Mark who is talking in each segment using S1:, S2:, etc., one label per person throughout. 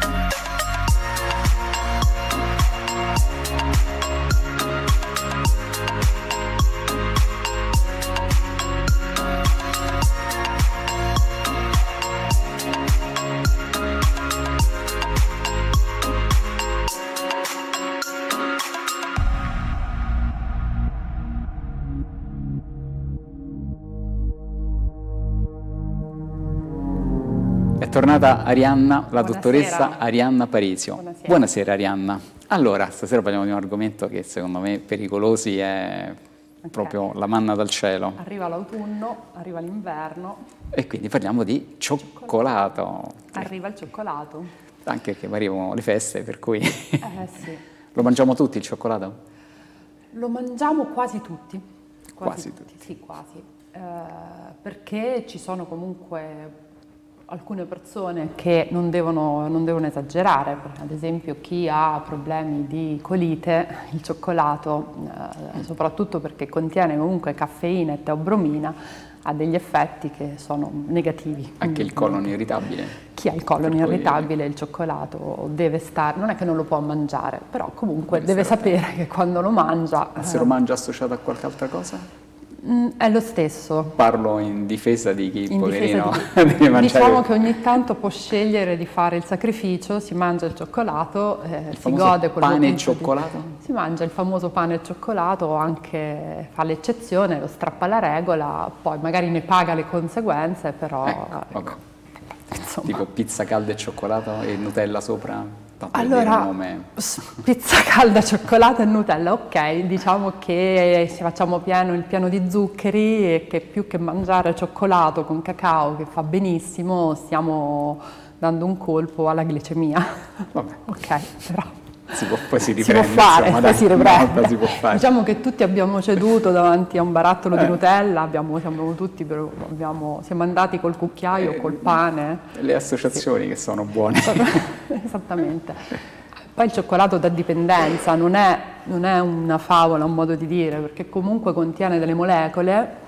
S1: È tornata Arianna, la Buonasera. dottoressa Arianna Parisio. Buonasera. Buonasera Arianna. Allora, stasera parliamo di un argomento che secondo me pericolosi è okay. proprio la manna dal cielo.
S2: Arriva l'autunno, arriva l'inverno.
S1: E quindi parliamo di cioccolato. cioccolato.
S2: Arriva il cioccolato.
S1: Anche che arrivano le feste, per cui...
S2: Eh sì.
S1: Lo mangiamo tutti il cioccolato?
S2: Lo mangiamo quasi tutti.
S1: Quasi, quasi tutti.
S2: tutti. Sì, quasi. Eh, perché ci sono comunque alcune persone che non devono, non devono, esagerare, ad esempio chi ha problemi di colite, il cioccolato, eh, soprattutto perché contiene comunque caffeina e teobromina, ha degli effetti che sono negativi.
S1: Anche il colon irritabile?
S2: Chi ha il colon irritabile, il cioccolato deve stare, non è che non lo può mangiare, però comunque deve, deve sapere che quando lo mangia...
S1: Ma se lo mangia associato a qualche altra cosa?
S2: Mm, è lo stesso.
S1: Parlo in difesa di chi, in poverino,
S2: di chi... deve Diciamo che ogni tanto può scegliere di fare il sacrificio, si mangia il cioccolato, eh, il si gode
S1: con pane e cioccolato?
S2: Di... Si mangia il famoso pane e cioccolato, anche fa l'eccezione, lo strappa la regola, poi magari ne paga le conseguenze, però...
S1: Ecco, ecco. Tipo pizza calda e cioccolato e Nutella sopra?
S2: Allora, pizza calda, cioccolato e Nutella, ok, diciamo che se facciamo pieno il piano di zuccheri e che più che mangiare cioccolato con cacao che fa benissimo, stiamo dando un colpo alla glicemia.
S1: Vabbè.
S2: ok, però
S1: si può, poi si riprende,
S2: si può fare,
S1: insomma,
S2: dai, si riprende. Si può fare. Diciamo che tutti abbiamo ceduto davanti a un barattolo eh. di Nutella, abbiamo, siamo tutti, abbiamo, siamo andati col cucchiaio, eh, col pane.
S1: Le associazioni sì. che sono buone.
S2: Esattamente. Poi il cioccolato da dipendenza non è, non è una favola, un modo di dire, perché comunque contiene delle molecole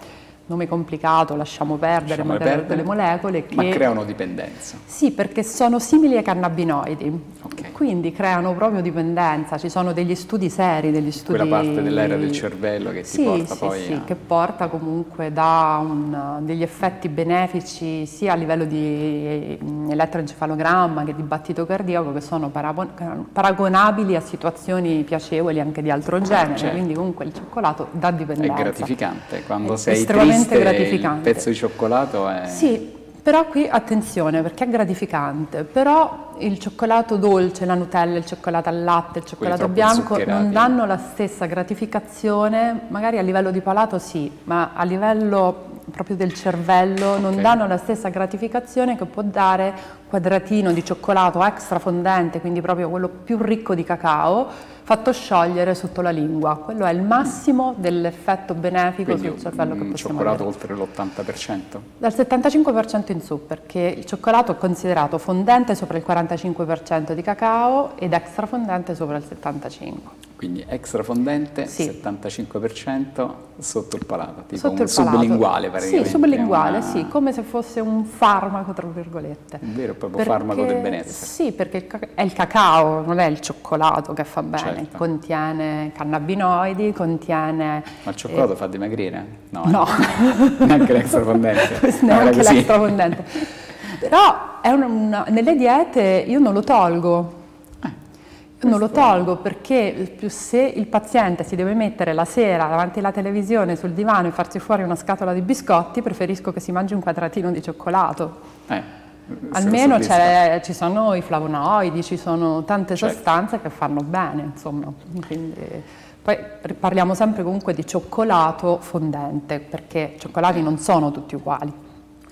S2: nome complicato, lasciamo perdere,
S1: lasciamo perdere
S2: delle molecole che...
S1: Ma creano dipendenza.
S2: Sì, perché sono simili ai cannabinoidi, okay. Quindi creano proprio dipendenza, ci sono degli studi seri, degli studi...
S1: Quella parte dell'area del cervello che
S2: sì,
S1: porta
S2: sì,
S1: poi
S2: sì,
S1: a...
S2: che porta comunque da un, degli effetti benefici sia a livello di mm, elettroencefalogramma che di battito cardiaco che sono paragonabili a situazioni piacevoli anche di altro genere, certo. quindi comunque il cioccolato dà dipendenza.
S1: È gratificante, quando è sei triste gratificante. Il pezzo di cioccolato è...
S2: Sì, però qui attenzione perché è gratificante, però il cioccolato dolce, la Nutella, il cioccolato al latte, il cioccolato bianco non danno la stessa gratificazione, magari a livello di palato sì, ma a livello proprio del cervello okay. non danno la stessa gratificazione che può dare quadratino di cioccolato extra fondente, quindi proprio quello più ricco di cacao, fatto sciogliere sotto la lingua. Quello è il massimo dell'effetto benefico
S1: quindi
S2: sul cervello che possiamo
S1: cioccolato
S2: avere.
S1: oltre l'80%?
S2: Dal 75% in su, perché il cioccolato è considerato fondente sopra il 45% di cacao ed extra fondente sopra il 75%.
S1: Quindi extra fondente, sì. 75% sotto il palato, tipo sotto un sublinguale praticamente.
S2: Sì, sublinguale, una... sì, come se fosse un farmaco, tra virgolette.
S1: Un vero e proprio perché, farmaco del benessere.
S2: Sì, perché è il cacao, non è il cioccolato che fa bene, certo. contiene cannabinoidi, contiene...
S1: Ma il cioccolato eh... fa dimagrire?
S2: No, no.
S1: Eh. neanche l'extra fondente.
S2: neanche l'extra fondente. Però una, una, nelle diete io non lo tolgo, non lo tolgo perché se il paziente si deve mettere la sera davanti alla televisione sul divano e farsi fuori una scatola di biscotti, preferisco che si mangi un quadratino di cioccolato.
S1: Eh,
S2: Almeno ci sono i flavonoidi, ci sono tante certo. sostanze che fanno bene, insomma. Quindi, poi parliamo sempre comunque di cioccolato fondente, perché i cioccolati non sono tutti uguali.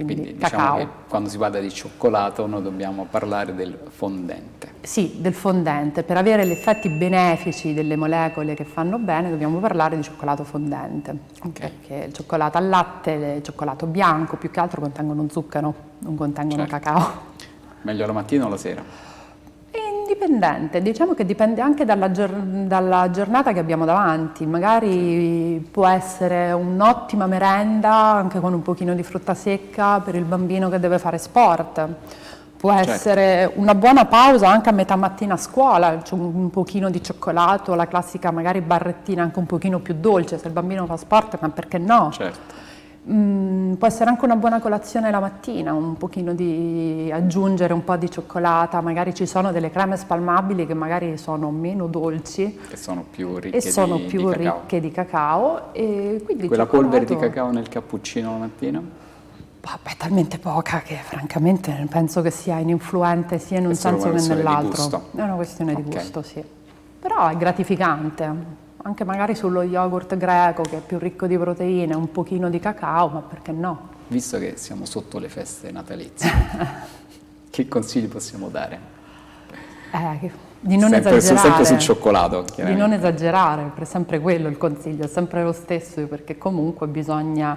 S2: Quindi,
S1: Quindi diciamo che quando si parla di cioccolato noi dobbiamo parlare del fondente.
S2: Sì, del fondente. Per avere gli effetti benefici delle molecole che fanno bene dobbiamo parlare di cioccolato fondente. Okay. Perché il cioccolato al latte, il cioccolato bianco più che altro contengono zucchero, non contengono certo. cacao.
S1: Meglio la mattina o la sera?
S2: Dipendente, diciamo che dipende anche dalla, dalla, giornata che abbiamo davanti, magari può essere un'ottima merenda anche con un pochino di frutta secca per il bambino che deve fare sport, può certo. essere una buona pausa anche a metà mattina a scuola, cioè un, un pochino di cioccolato, la classica magari barrettina anche un pochino più dolce, se il bambino fa sport, ma perché no?
S1: Certo.
S2: Mm, può essere anche una buona colazione la mattina, un pochino di aggiungere un po' di cioccolata, magari ci sono delle creme spalmabili che magari sono meno dolci
S1: e sono più ricche,
S2: sono
S1: di,
S2: più
S1: di
S2: ricche di cacao. E quindi
S1: Quella polvere di cacao nel cappuccino la mattina?
S2: Vabbè, talmente poca che francamente penso che sia ininfluente sia in un senso che nell'altro. È una questione okay. di gusto, sì. Però è gratificante anche magari sullo yogurt greco che è più ricco di proteine, un pochino di cacao, ma perché no?
S1: Visto che siamo sotto le feste natalizie, che consigli possiamo dare?
S2: Eh, di non
S1: sempre,
S2: esagerare.
S1: Sempre sul cioccolato.
S2: Di non esagerare, è sempre quello il consiglio, è sempre lo stesso, perché comunque bisogna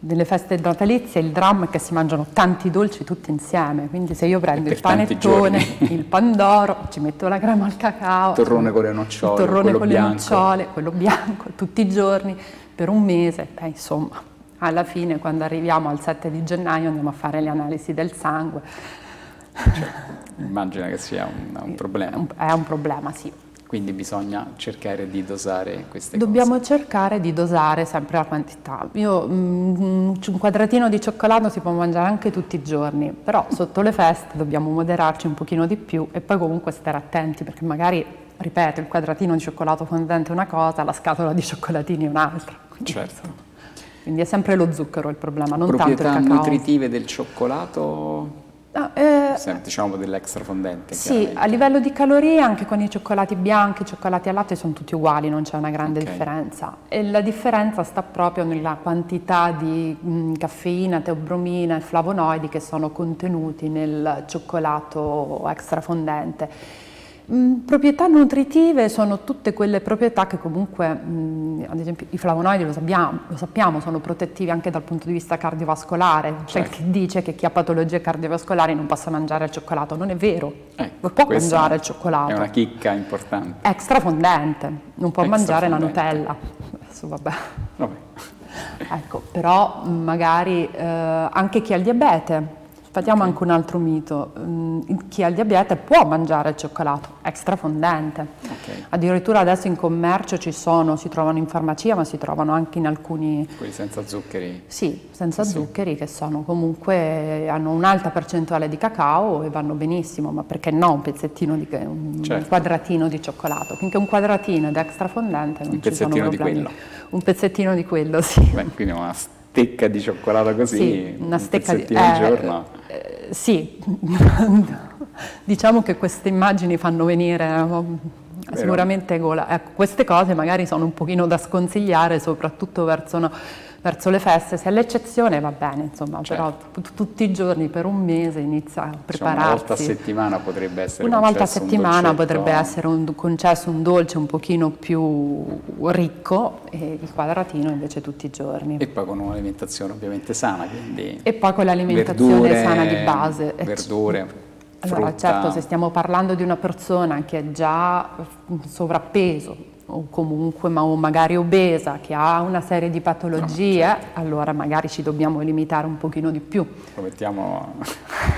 S2: nelle feste natalizie il dramma è che si mangiano tanti dolci tutti insieme, quindi se io prendo il panettone, il pandoro, ci metto la crema al cacao,
S1: il torrone con le nocciole,
S2: il torrone con
S1: bianco.
S2: le nocciole, quello bianco, tutti i giorni, per un mese, beh, insomma, alla fine quando arriviamo al 7 di gennaio andiamo a fare le analisi del sangue.
S1: Cioè, immagina che sia un, un problema.
S2: È un problema, sì.
S1: Quindi bisogna cercare di dosare queste
S2: Dobbiamo
S1: cose.
S2: Dobbiamo cercare di dosare sempre la quantità. Io, mm, un quadratino di cioccolato si può mangiare anche tutti i giorni, però sotto le feste dobbiamo moderarci un pochino di più e poi comunque stare attenti perché magari, ripeto, il quadratino di cioccolato fondente è una cosa, la scatola di cioccolatini è un'altra.
S1: Quindi, certo.
S2: Quindi è sempre lo zucchero il problema, non
S1: Proprietà
S2: tanto il cacao.
S1: nutritive del cioccolato
S2: No, eh,
S1: diciamo dell'extra fondente.
S2: Sì, a livello di calorie anche con i cioccolati bianchi, i cioccolati al latte sono tutti uguali, non c'è una grande okay. differenza. E la differenza sta proprio nella quantità di mh, caffeina, teobromina e flavonoidi che sono contenuti nel cioccolato extra fondente Mm, proprietà nutritive sono tutte quelle proprietà che comunque, mh, mm, ad esempio i flavonoidi lo sappiamo, lo sappiamo, sono protettivi anche dal punto di vista cardiovascolare, cioè certo. chi dice che chi ha patologie cardiovascolari non possa mangiare il cioccolato, non è vero,
S1: ecco,
S2: può mangiare il cioccolato.
S1: È una chicca importante.
S2: Extra fondente, non può Extra mangiare fondente. la Nutella. Adesso vabbè.
S1: vabbè.
S2: ecco, però magari eh, anche chi ha il diabete Okay. anche un altro mito, mm, chi ha il diabete può mangiare il cioccolato, extra fondente. Okay. Addirittura adesso in commercio ci sono, si trovano in farmacia ma si trovano anche in alcuni...
S1: Quelli senza zuccheri?
S2: Sì, senza sì. zuccheri che sono comunque, hanno un'alta percentuale di cacao e vanno benissimo, ma perché no un pezzettino di, un certo. quadratino di cioccolato? Finché un quadratino ed extra fondente non un ci sono problemi. Un pezzettino di quello? Un pezzettino di quello, sì.
S1: Beh, quindi una stecca di cioccolato così,
S2: sì, una stecca
S1: di, eh, al giorno.
S2: Eh, sì, diciamo che queste immagini fanno venire eh, sicuramente gola. Ecco, queste cose magari sono un pochino da sconsigliare, soprattutto verso no, verso le feste, se è l'eccezione va bene, insomma, certo. però tutti i giorni per un mese inizia a prepararsi. Cioè una
S1: volta a settimana potrebbe essere
S2: Una volta a settimana potrebbe essere un, concesso un dolce un pochino più ricco e il quadratino invece tutti i giorni.
S1: E poi con un'alimentazione ovviamente sana, quindi
S2: E poi con l'alimentazione verdure, sana di base.
S1: Verdure.
S2: Allora,
S1: frutta.
S2: certo, se stiamo parlando di una persona che è già sovrappeso, o comunque ma, o magari obesa, che ha una serie di patologie, no, certo. allora magari ci dobbiamo limitare un pochino di più.
S1: Lo mettiamo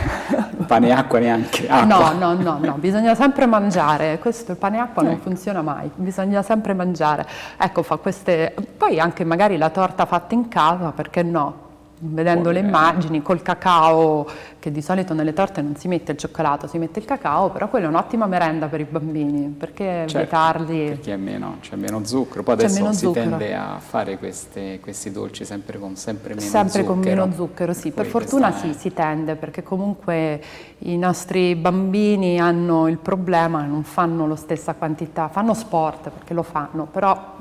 S1: pane e acqua neanche. Acqua.
S2: No, no, no, no, bisogna sempre mangiare, questo il pane e acqua eh. non ecco. funziona mai, bisogna sempre mangiare. Ecco, fa queste, poi anche magari la torta fatta in casa, perché no? Vedendo le immagini col cacao, che di solito nelle torte non si mette il cioccolato, si mette il cacao, però quella è un'ottima merenda per i bambini, perché certo, vietarli...
S1: Perché meno, c'è meno zucchero, poi adesso si zucchero. tende a fare queste, questi dolci sempre con sempre meno
S2: sempre
S1: zucchero.
S2: Sempre con meno zucchero, sì, per fortuna sì, si tende, perché comunque i nostri bambini hanno il problema, non fanno la stessa quantità, fanno sport perché lo fanno, però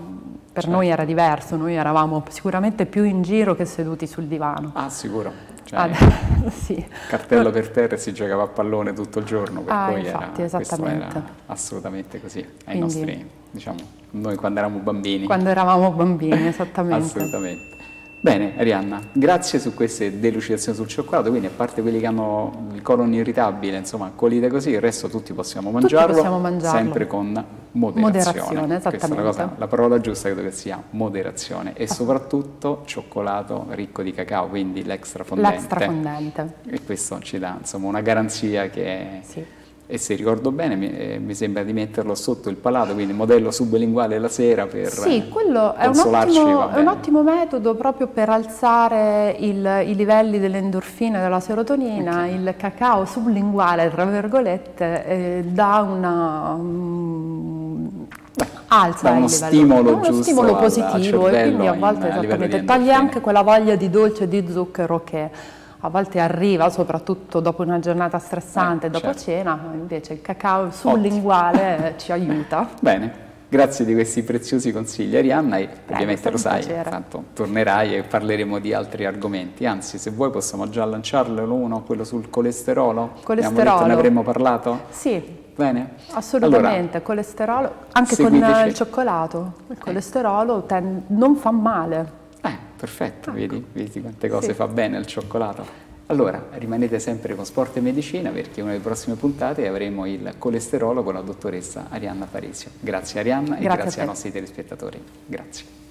S2: per certo. noi era diverso, noi eravamo sicuramente più in giro che seduti sul divano.
S1: Ah, sicuro. Cioè,
S2: ah, sì.
S1: Cartello per terra e si giocava a pallone tutto il giorno, per
S2: ah, infatti,
S1: era,
S2: esattamente.
S1: assolutamente così, ai Quindi, nostri, diciamo, noi quando eravamo bambini.
S2: Quando eravamo bambini, esattamente.
S1: assolutamente. Bene, Arianna, grazie su queste delucidazioni sul cioccolato, quindi a parte quelli che hanno il colon irritabile, insomma, colite così, il resto tutti possiamo mangiarlo, tutti possiamo mangiarlo. sempre con moderazione. moderazione esattamente. Cosa, la parola giusta credo che sia moderazione e soprattutto cioccolato ricco di cacao, quindi l'extra fondente.
S2: L'extra fondente.
S1: E questo ci dà insomma una garanzia che... Sì e se ricordo bene mi, eh, mi, sembra di metterlo sotto il palato, quindi modello sublinguale la sera per
S2: Sì, quello è un, ottimo, è un, ottimo, metodo proprio per alzare il, i livelli delle endorfine, della serotonina, okay. il cacao sublinguale, tra virgolette, eh, dà una... Um, alza
S1: uno stimolo,
S2: uno stimolo positivo e quindi a volte esattamente toglie anche quella voglia di dolce e di zucchero che a volte arriva, soprattutto dopo una giornata stressante, eh, dopo certo. cena, invece il cacao sublinguale ci aiuta.
S1: Bene. Grazie di questi preziosi consigli Arianna e Prego, ovviamente lo sai, tanto tornerai e parleremo di altri argomenti, anzi se vuoi possiamo già lanciarlo uno, quello sul colesterolo,
S2: colesterolo.
S1: ne avremmo parlato?
S2: Sì,
S1: Bene.
S2: Assolutamente, allora, colesterolo, anche seguiteci. con il cioccolato, il colesterolo ten, non fa male.
S1: Perfetto, ecco. vedi, vedi quante cose sì. fa bene il cioccolato. Allora, rimanete sempre con Sport e Medicina perché una delle prossime puntate avremo il colesterolo con la dottoressa Arianna Parisio. Grazie Arianna grazie e grazie ai nostri telespettatori. Grazie.